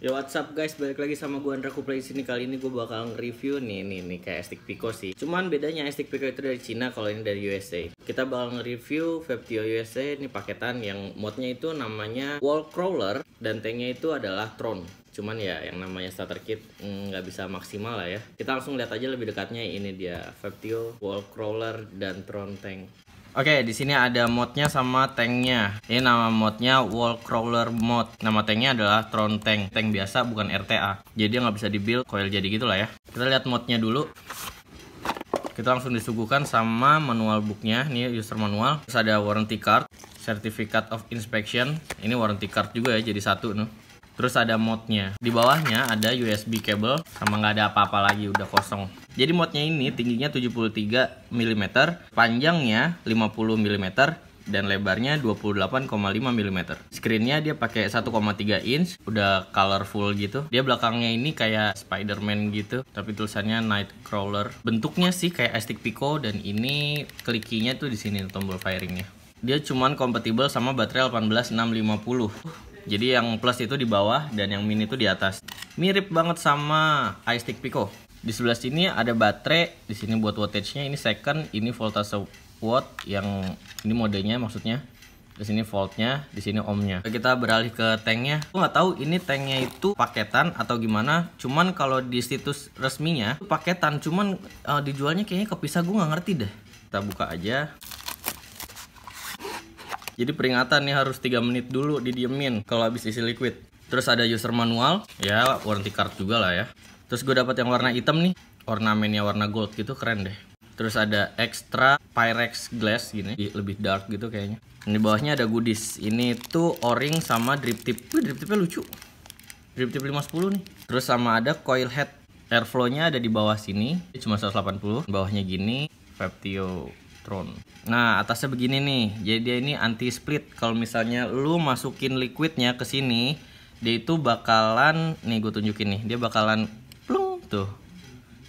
Yo what's up guys, balik lagi sama gue Andra Kuplay sini Kali ini gue bakal nge-review nih, nih, nih kayak Stick Pico sih. Cuman bedanya Stick Pico itu dari Cina, kalau ini dari USA Kita bakal nge-review Vaptio USA ini paketan yang modnya itu namanya Wall Crawler Dan tanknya itu adalah Tron. Cuman ya yang namanya starter kit mm, nggak mm, bisa maksimal lah ya. Kita langsung lihat aja lebih dekatnya. Ini dia Vaptio Wall Crawler dan Tron Tank Oke, di sini ada modnya sama tanknya. Ini nama modnya Wall Crawler Mod. Nama tanknya adalah Tron Tank. Tank biasa bukan RTA. Jadi nggak bisa dibuild coil jadi gitulah ya. Kita lihat modnya dulu. Kita langsung disuguhkan sama manual booknya. Ini user manual. Terus ada warranty card, certificate of inspection. Ini warranty card juga ya, jadi satu nih. Terus ada modnya. Di bawahnya ada USB cable sama nggak ada apa-apa lagi udah kosong. Jadi modnya ini tingginya 73 mm, panjangnya 50 mm dan lebarnya 28,5 mm. Screennya dia pakai 1,3 inch, udah colorful gitu. Dia belakangnya ini kayak Spider-Man gitu, tapi tulisannya Nightcrawler. Bentuknya sih kayak Stick Pico dan ini klikinya tuh di sini tombol firingnya. Dia cuman kompatibel sama baterai 18650 jadi yang plus itu di bawah dan yang mini itu di atas. Mirip banget sama iStick Pico. Di sebelah sini ada baterai, di sini buat wattage-nya ini second, ini voltase watt yang ini modenya maksudnya. Di sini voltnya, di sini ohmnya. Kita beralih ke tanknya. Aku nggak tahu ini tanknya itu paketan atau gimana. Cuman kalau di situs resminya paketan, cuman uh, dijualnya kayaknya kepisah. Gue nggak ngerti deh. Kita buka aja. Jadi peringatan nih harus 3 menit dulu didiemin kalau habis isi liquid. Terus ada user manual, ya warranty card juga lah ya. Terus gue dapat yang warna hitam nih, ornamennya warna gold gitu keren deh. Terus ada extra Pyrex glass gini, lebih dark gitu kayaknya. Di bawahnya ada goodies. Ini tuh o-ring sama drip tip. Wih, drip tipnya lucu. Drip tip 510 nih. Terus sama ada coil head. Airflow-nya ada di bawah sini, cuma 180. Bawahnya gini, Vaptio Tron. Nah, atasnya begini nih. Jadi dia ini anti split. Kalau misalnya lu masukin liquidnya ke sini, dia itu bakalan nih gue tunjukin nih. Dia bakalan tuh.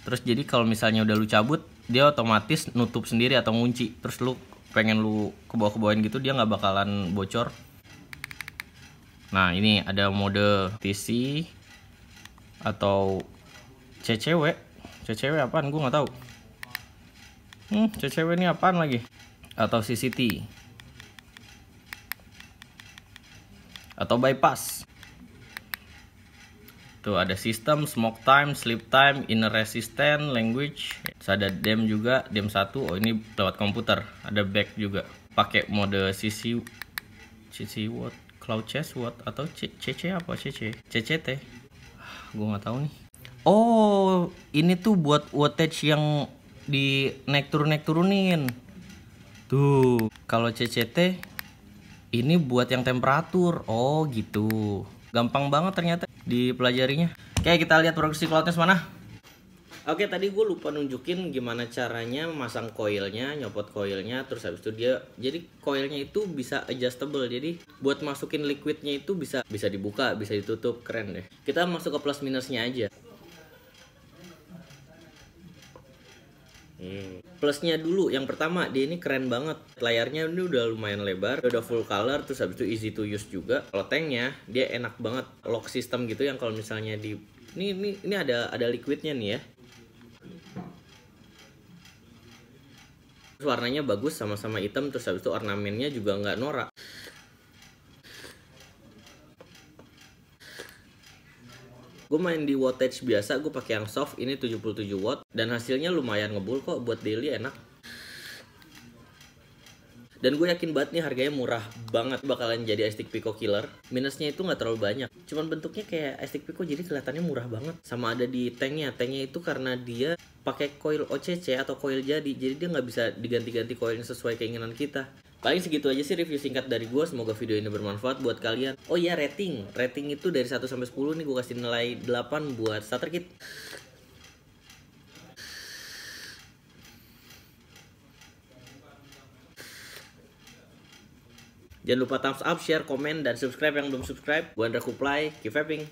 Terus jadi kalau misalnya udah lu cabut, dia otomatis nutup sendiri atau ngunci. Terus lu pengen lu ke bawah-kebawain gitu, dia nggak bakalan bocor. Nah, ini ada mode TC atau CCW. CCW apaan? Gue nggak tahu. Hmm, CCW ini apaan lagi? Atau CCT? Atau bypass? Tuh ada sistem, smoke time, sleep time, inner resistant, language. Terus ada DEM juga, DEM 1. Oh ini lewat komputer. Ada back juga. Pakai mode CC CC what? Cloud chest what? Atau CC apa CC? CCT? Gue nggak tahu nih. Oh, ini tuh buat wattage yang di naik turun naik turunin tuh kalau CCT ini buat yang temperatur oh gitu gampang banget ternyata dipelajarinya oke kita lihat produksi cloudnya mana Oke tadi gue lupa nunjukin gimana caranya masang koilnya, nyopot koilnya, terus habis itu dia jadi koilnya itu bisa adjustable, jadi buat masukin liquidnya itu bisa bisa dibuka, bisa ditutup, keren deh. Kita masuk ke plus minusnya aja. Hmm. Plusnya dulu, yang pertama dia ini keren banget. Layarnya ini udah lumayan lebar, udah full color, terus habis itu easy to use juga. Kalau tanknya dia enak banget, lock system gitu yang kalau misalnya di ini ini ini ada ada liquidnya nih ya. Terus warnanya bagus sama-sama hitam, terus habis itu ornamennya juga nggak norak. Gue main di wattage biasa gue pakai yang soft ini 77 watt dan hasilnya lumayan ngebul kok buat daily enak. Dan gue yakin banget nih harganya murah banget bakalan jadi stick Pico killer. Minusnya itu nggak terlalu banyak cuman bentuknya kayak stick Pico jadi kelihatannya murah banget. Sama ada di tanknya tanknya itu karena dia pakai coil OCC atau coil jadi jadi dia nggak bisa diganti-ganti coilnya sesuai keinginan kita Paling segitu aja sih review singkat dari gue. Semoga video ini bermanfaat buat kalian. Oh iya rating. Rating itu dari 1 sampai 10 nih gue kasih nilai 8 buat starter kit. Jangan lupa thumbs up, share, komen, dan subscribe yang belum subscribe. Gue Andra Kuplay, keep vaping.